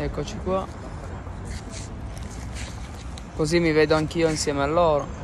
Eccoci qua. Così mi vedo anch'io insieme a loro.